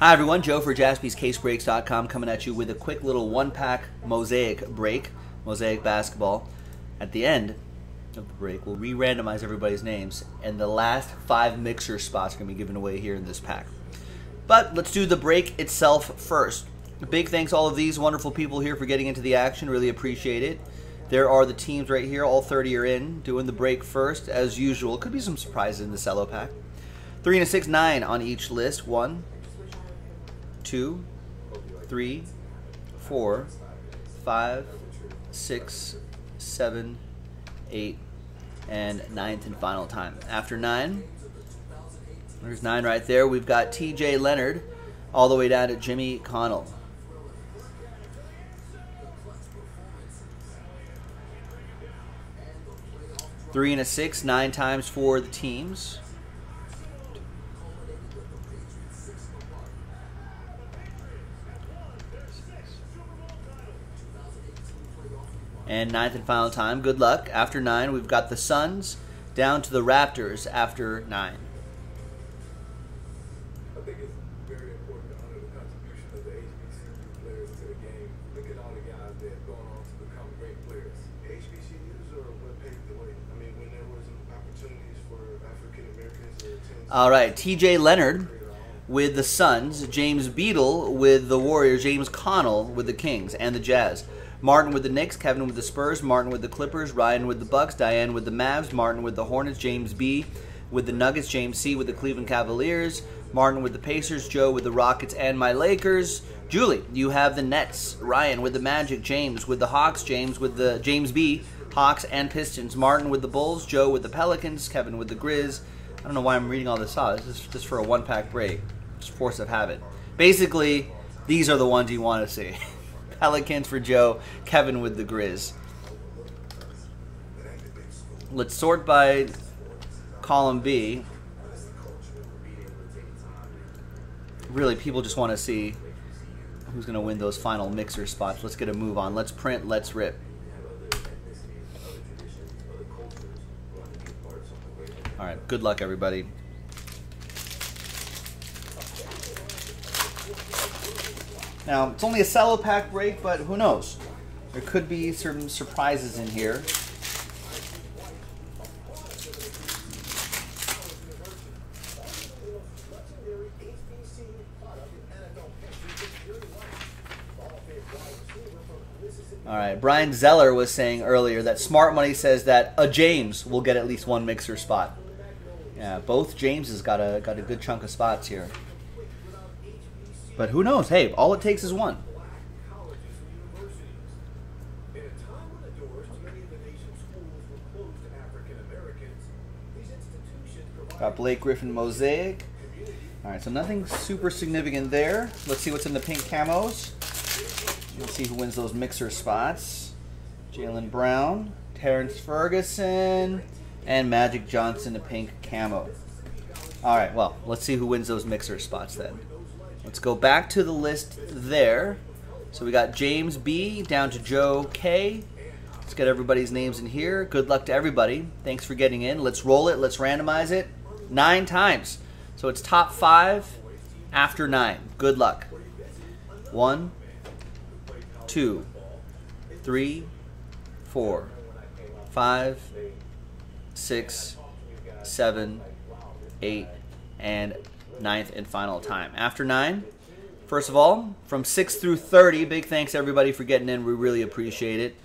Hi, everyone. Joe for jaspyscasebreaks.com coming at you with a quick little one pack mosaic break, mosaic basketball. At the end of the break, we'll re randomize everybody's names, and the last five mixer spots are going to be given away here in this pack. But let's do the break itself first. Big thanks all of these wonderful people here for getting into the action. Really appreciate it. There are the teams right here. All 30 are in, doing the break first, as usual. Could be some surprises in the cello pack. Three and a six, nine on each list. One, two, three, four, five, six, seven, eight, and ninth and final time. After nine, there's nine right there. We've got TJ Leonard all the way down to Jimmy Connell. Three and a six, nine times for the teams. And ninth and final time. Good luck. After nine, we've got the Suns down to the Raptors after nine. I think it's very important to honor the contribution of the HBCU players to the game. Look at all the guys that have gone on to become great players. HBCUs are what paved the way. I mean, when there was opportunities for African Americans. All right, TJ Leonard with the Suns, James Beadle with the Warriors, James Connell with the Kings and the Jazz. Martin with the Knicks, Kevin with the Spurs, Martin with the Clippers, Ryan with the Bucks, Diane with the Mavs, Martin with the Hornets, James B with the Nuggets, James C with the Cleveland Cavaliers, Martin with the Pacers, Joe with the Rockets and my Lakers. Julie, you have the Nets, Ryan with the Magic, James with the Hawks, James with the James B, Hawks and Pistons, Martin with the Bulls, Joe with the Pelicans, Kevin with the Grizz. I don't know why I'm reading all this out. This is just for a one pack break. Just force of habit. Basically, these are the ones you want to see. Pelicans for Joe, Kevin with the Grizz. Let's sort by column B. Really, people just want to see who's going to win those final mixer spots. Let's get a move on. Let's print, let's rip. All right, good luck, everybody. Now, it's only a cello pack break, but who knows? There could be some surprises in here. All right, Brian Zeller was saying earlier that Smart Money says that a James will get at least one mixer spot. Yeah, both Jameses got a got a good chunk of spots here. But who knows? Hey, all it takes is one. Got Blake Griffin Mosaic. All right, so nothing super significant there. Let's see what's in the pink camos. Let's see who wins those mixer spots. Jaylen Brown, Terrance Ferguson, and Magic Johnson, the pink camo. All right, well, let's see who wins those mixer spots then. Let's go back to the list there. So we got James B down to Joe K. Let's get everybody's names in here. Good luck to everybody. Thanks for getting in. Let's roll it. Let's randomize it. Nine times. So it's top five after nine. Good luck. One, two, three, four, five, six, seven, eight, and ninth and final time. After nine, first of all, from 6 through 30, big thanks everybody for getting in. We really appreciate it.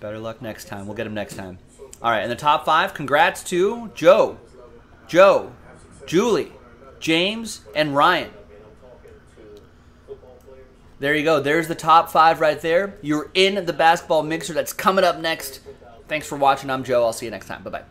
Better luck next time. We'll get them next time. All right, in the top five, congrats to Joe, Joe, Julie, James, and Ryan. There you go. There's the top five right there. You're in the basketball mixer that's coming up next. Thanks for watching. I'm Joe. I'll see you next time. Bye bye.